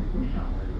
紧握扶手。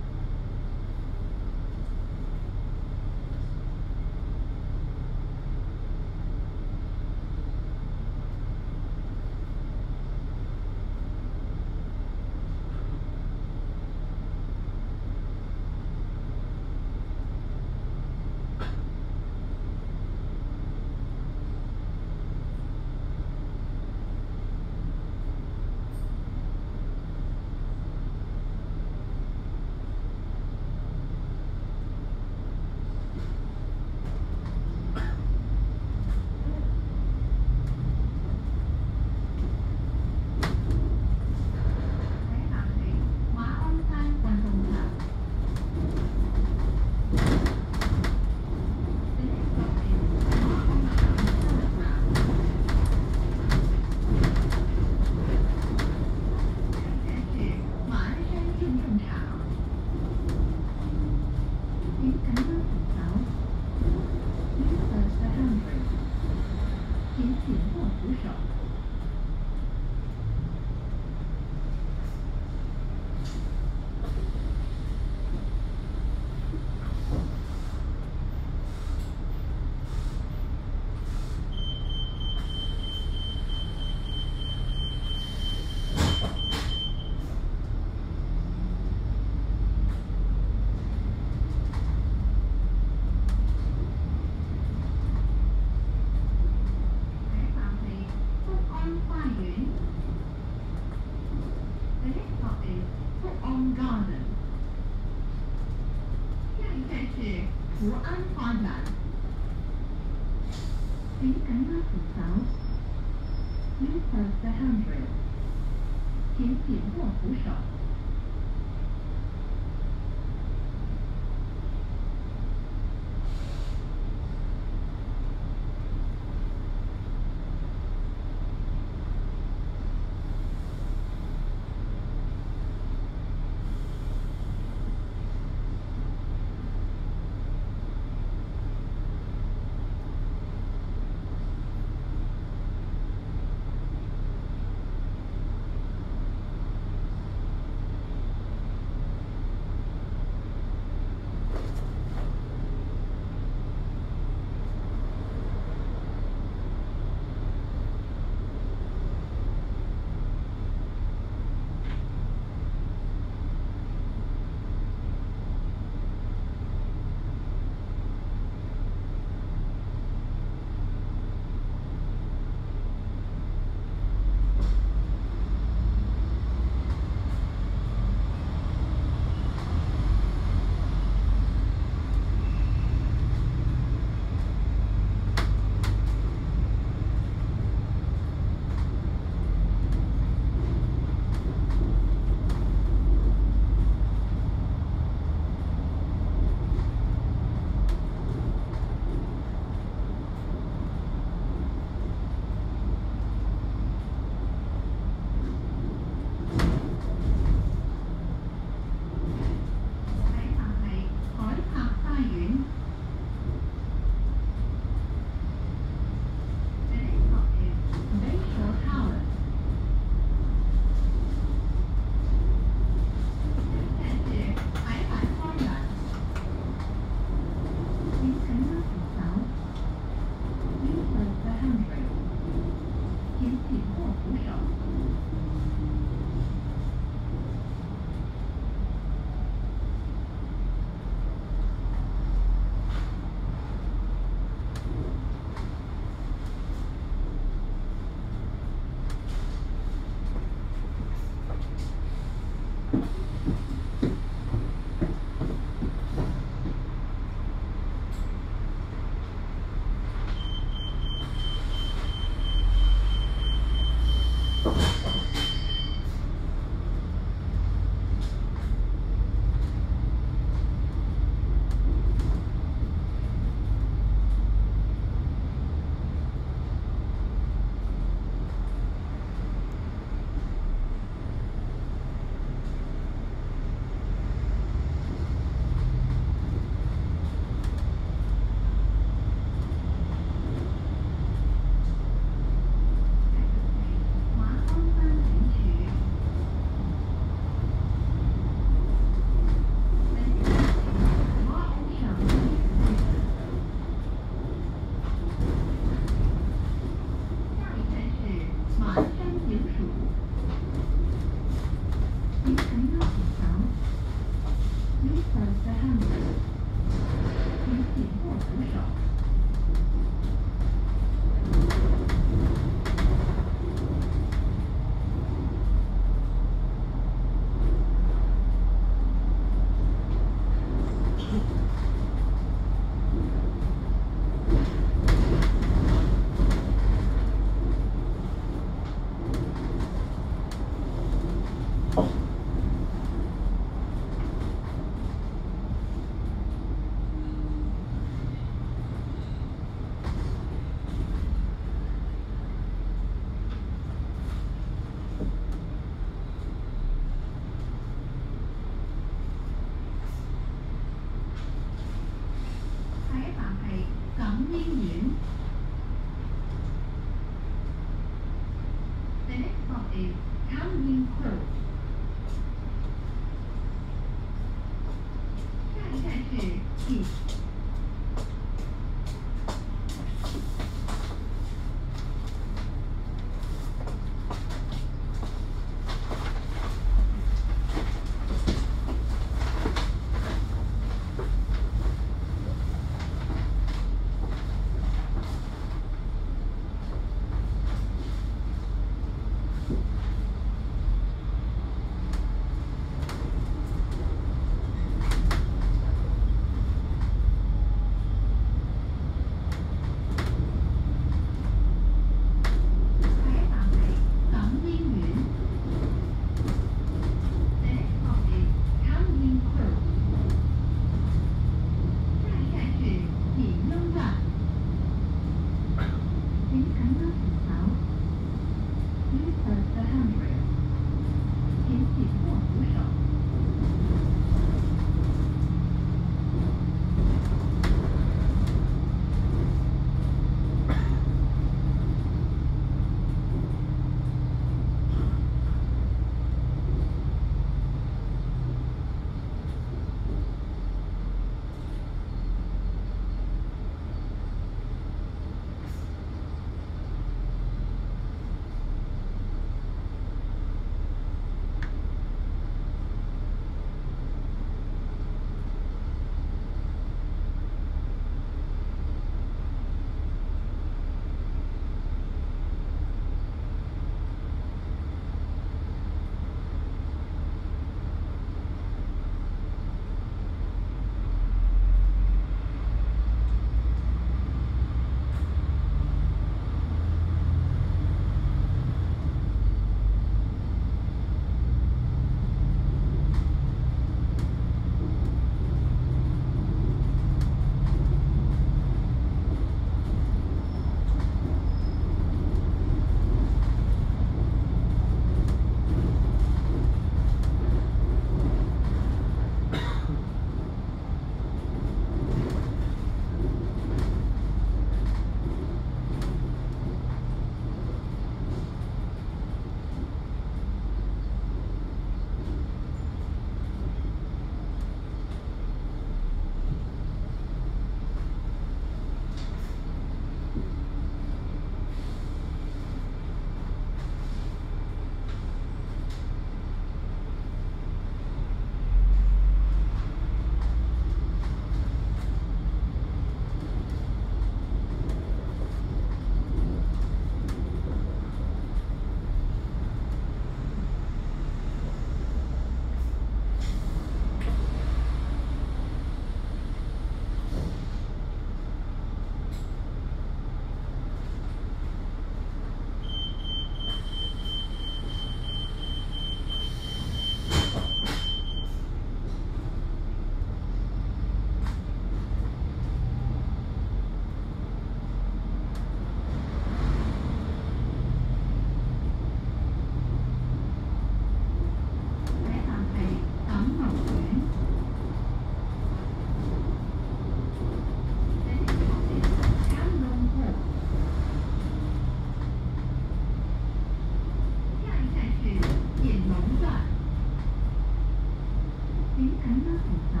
府桥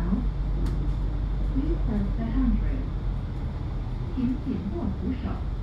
，Lisa the Hundred，请紧握扶手。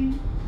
Bye.